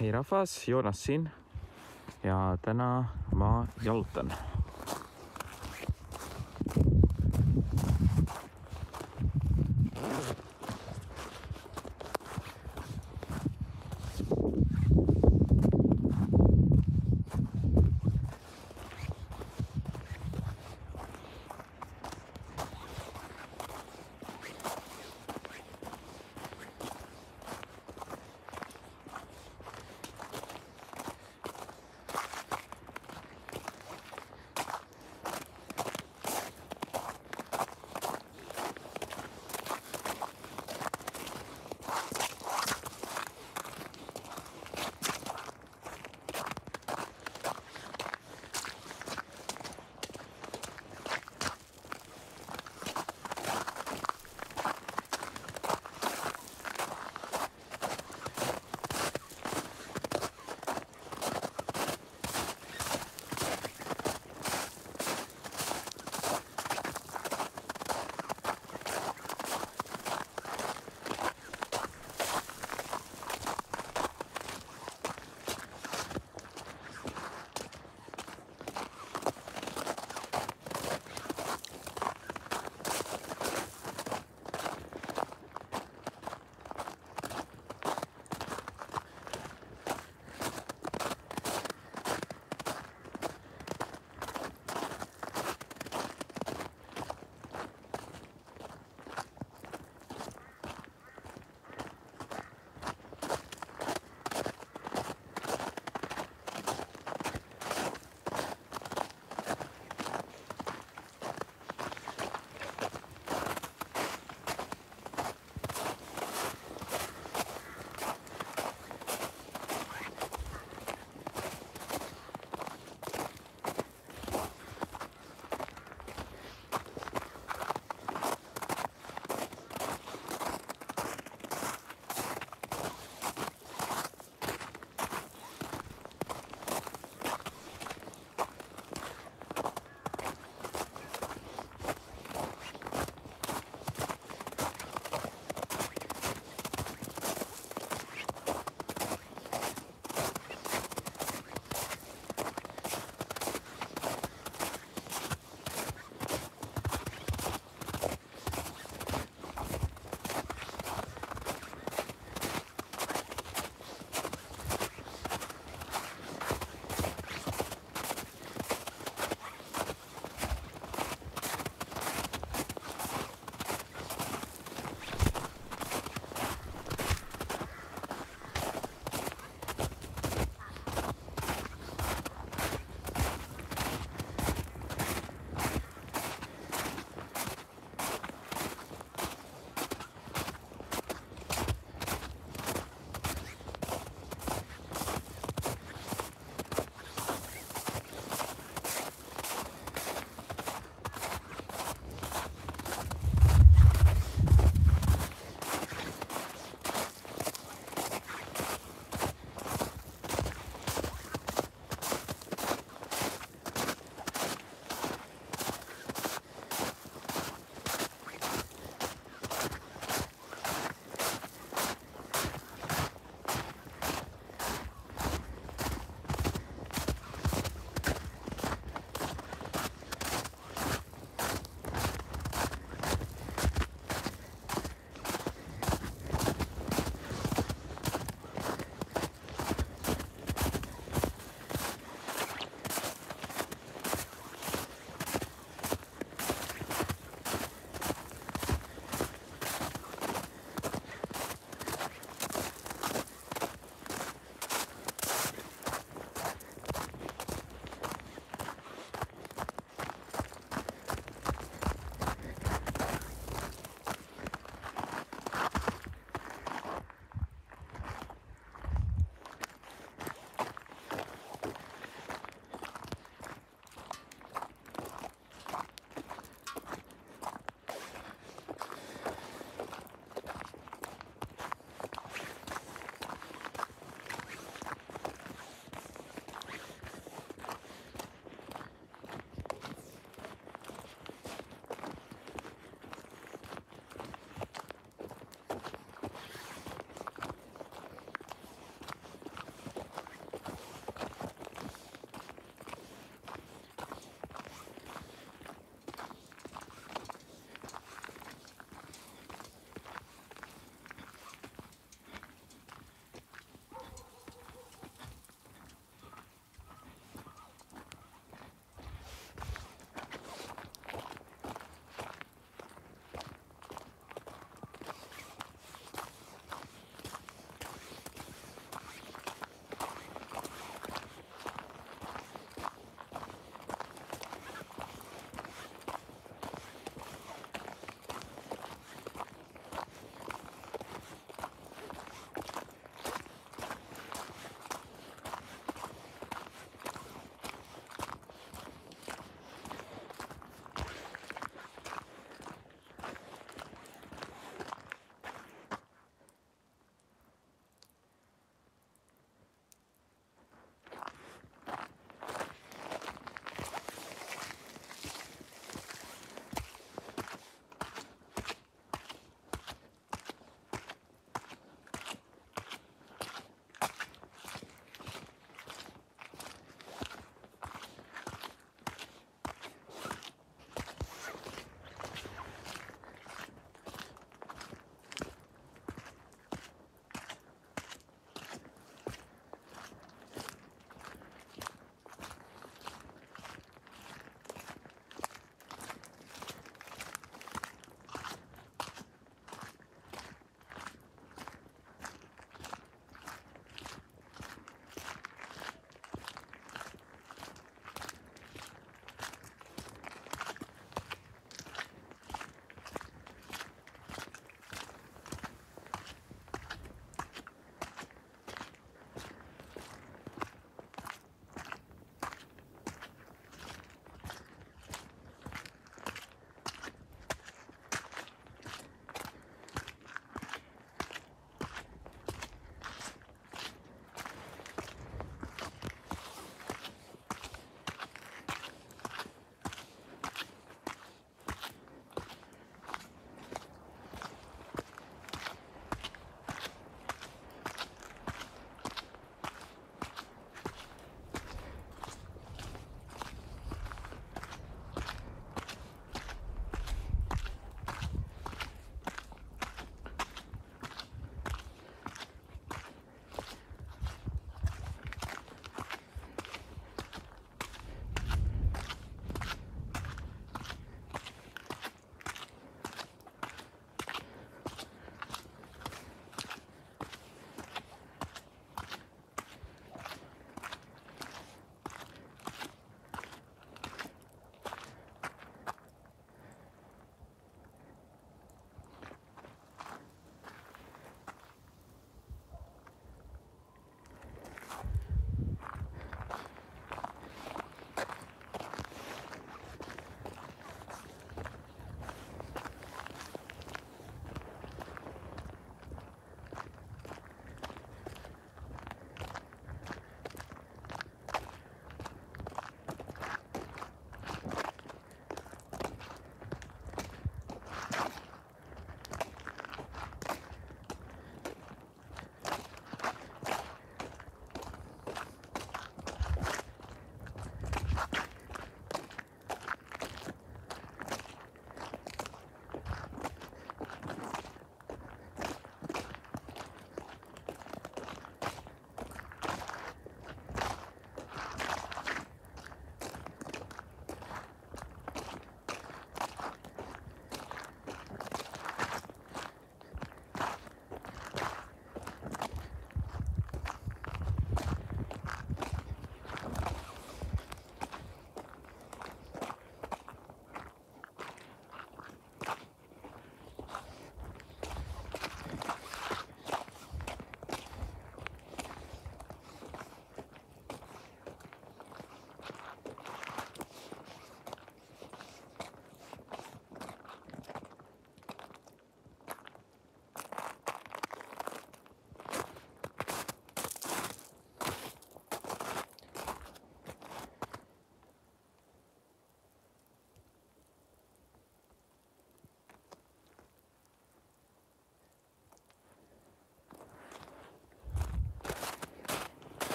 hei rahvas, Joonas siin ja täna ma jalutan.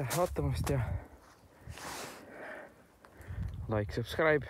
Aitäh vaatamast ja like, subscribe.